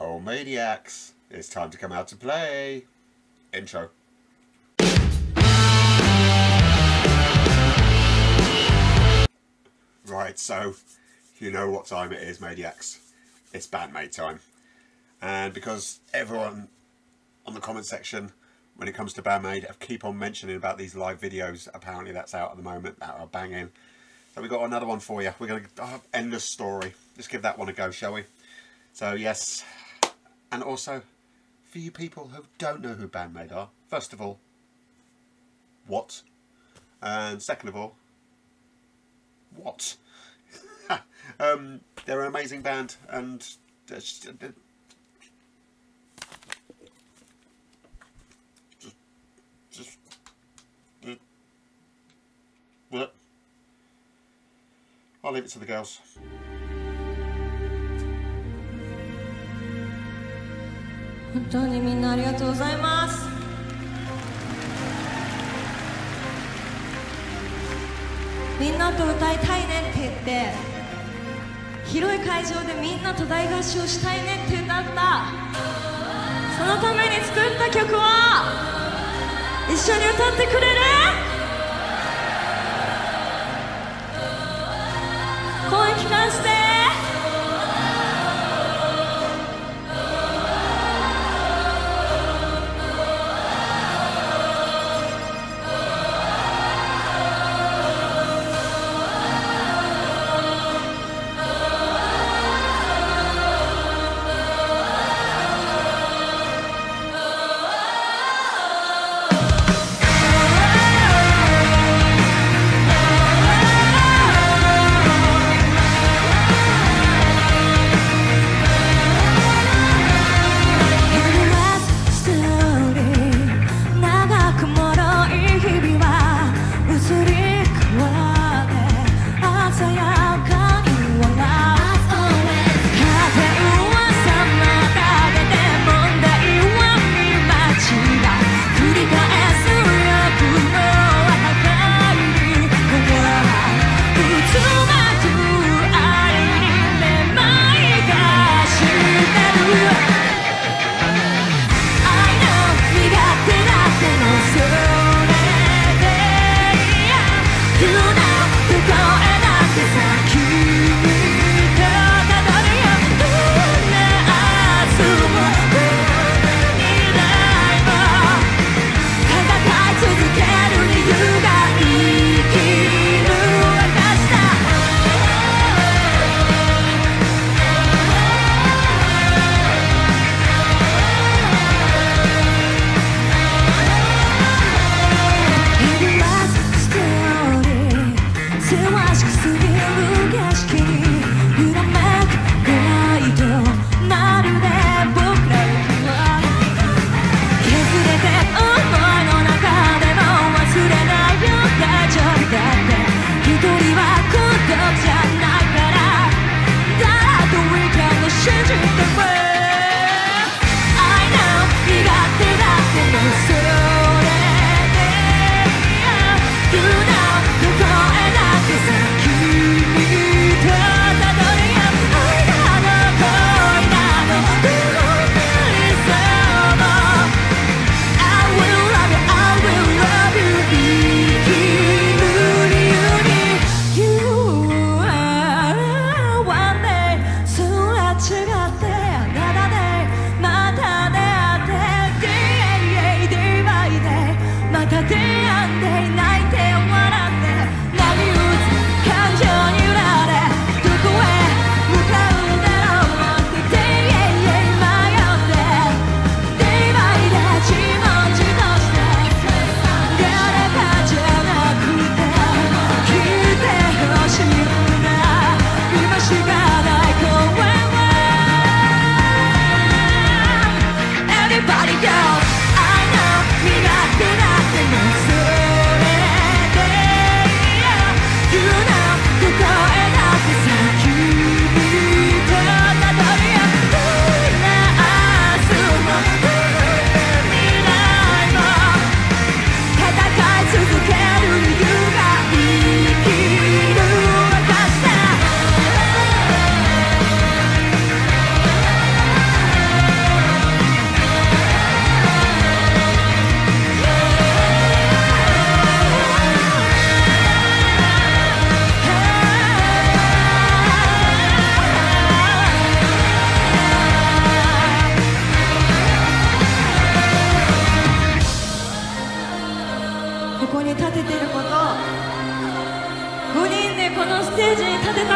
Oh, Maniacs, it's time to come out to play. Intro. Right, so you know what time it is, Maniacs. It's BAND-MAID time. And because everyone on the comment section, when it comes to BAND-MAID, keep on mentioning about these live videos, apparently that's out at the moment, that are banging. So we've got another one for you. We're going to oh, uh, endless story. Let's give that one a go, shall we? So yes, and also for you people who don't know who BAND-MAID are, first of all, what? And second of all, what? um, they're an amazing band and just, just, just, I'll leave it to the girls. 本当にみんなありがとうございます。みんなと歌いたいねって言って広い会場でみんなと大合唱したいねって歌ったそのために作った曲は一緒に歌ってくれる？Go.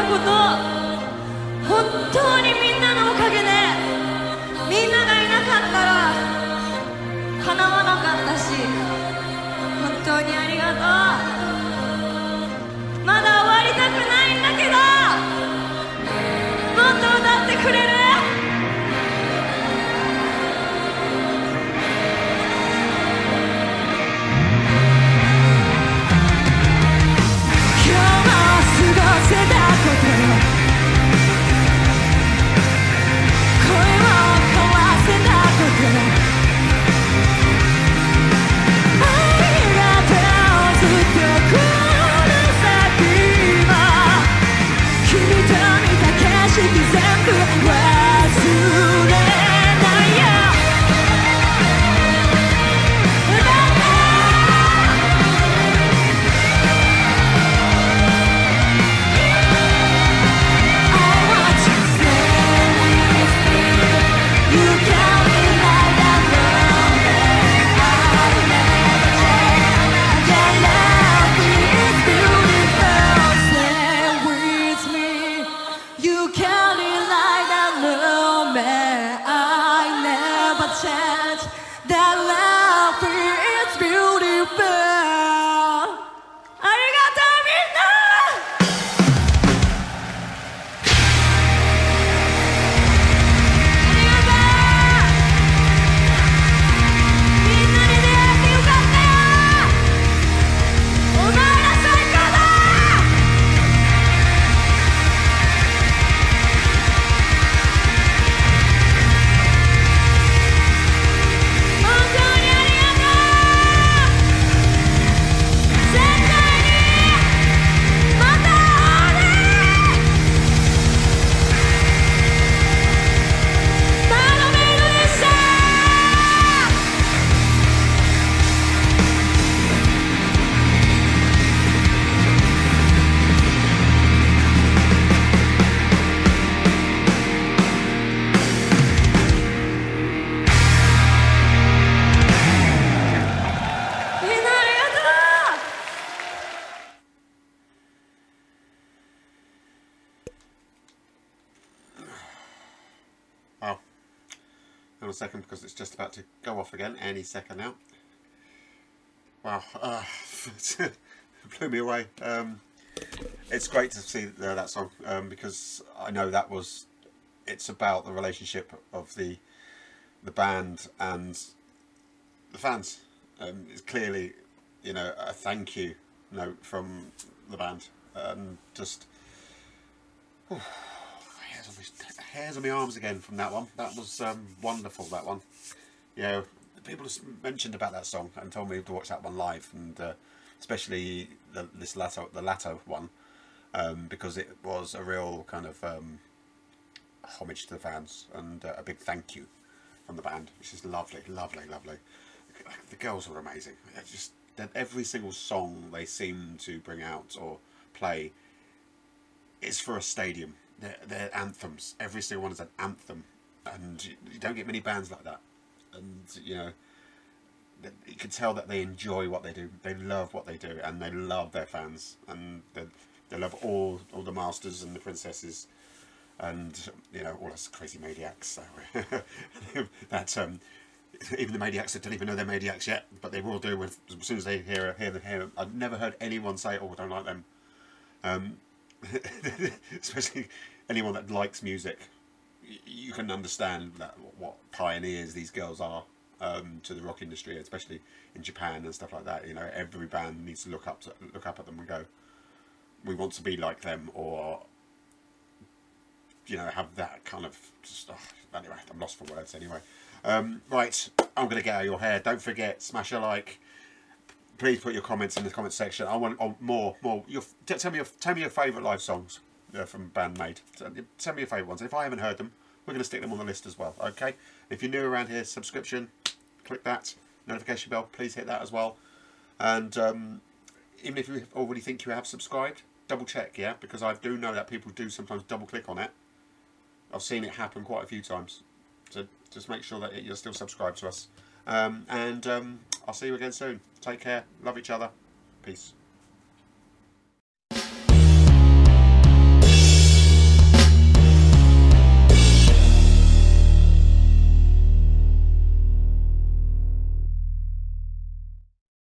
こと。本当にみんなのおかげでみんながいなかったらかなわなかったし本当にありがとう。まだ終わりたくないんだけどもっと歌ってくれる？A second because it's just about to go off again any second now. Wow. Uh, blew me away. Um, it's great to see uh, that song um, because I know that was it's about the relationship of the the band and the fans. Um, it's clearly, you know, a thank you note from the band and just on, my, hairs on my arms again from that one. That was um, wonderful. That one. Yeah, people mentioned about that song and told me to watch that one live, and uh, especially the, this latter, the latter one, um, because it was a real kind of um, homage to the fans and uh, a big thank you from the band, which is lovely, lovely, lovely. The girls were amazing. Just that every single song they seem to bring out or play is for a stadium. They're, they're anthems. Every single one is an anthem, and you, you don't get many bands like that. And you know, you can tell that they enjoy what they do. They love what they do, and they love their fans, and they, they love all all the masters and the princesses, and you know all us crazy maniacs. So that um, even the maniacs that don't even know they're maniacs yet, but they will do when, as soon as they hear hear the hear. I've never heard anyone say, "Oh, I don't like them." Um, especially anyone that likes music, you can understand that what pioneers these girls are um, to the rock industry, especially in Japan and stuff like that. You know, every band needs to look up to look up at them and go, "We want to be like them," or you know, have that kind of. Just, oh, anyway, I'm lost for words. Anyway, um, right, I'm gonna get out of your hair. Don't forget, smash a like please put your comments in the comment section. I want oh, more, more. Your, tell me your, tell me your favourite live songs uh, from BAND-MAID. Tell me your favourite ones. If I haven't heard them, we're going to stick them on the list as well. Okay. If you're new around here, subscription, click that notification bell. Please hit that as well. And um, even if you already think you have subscribed, double check, yeah, because I do know that people do sometimes double click on it. I've seen it happen quite a few times. So just make sure that you're still subscribed to us. Um, and um, I'll see you again soon. Take care. Love each other. Peace.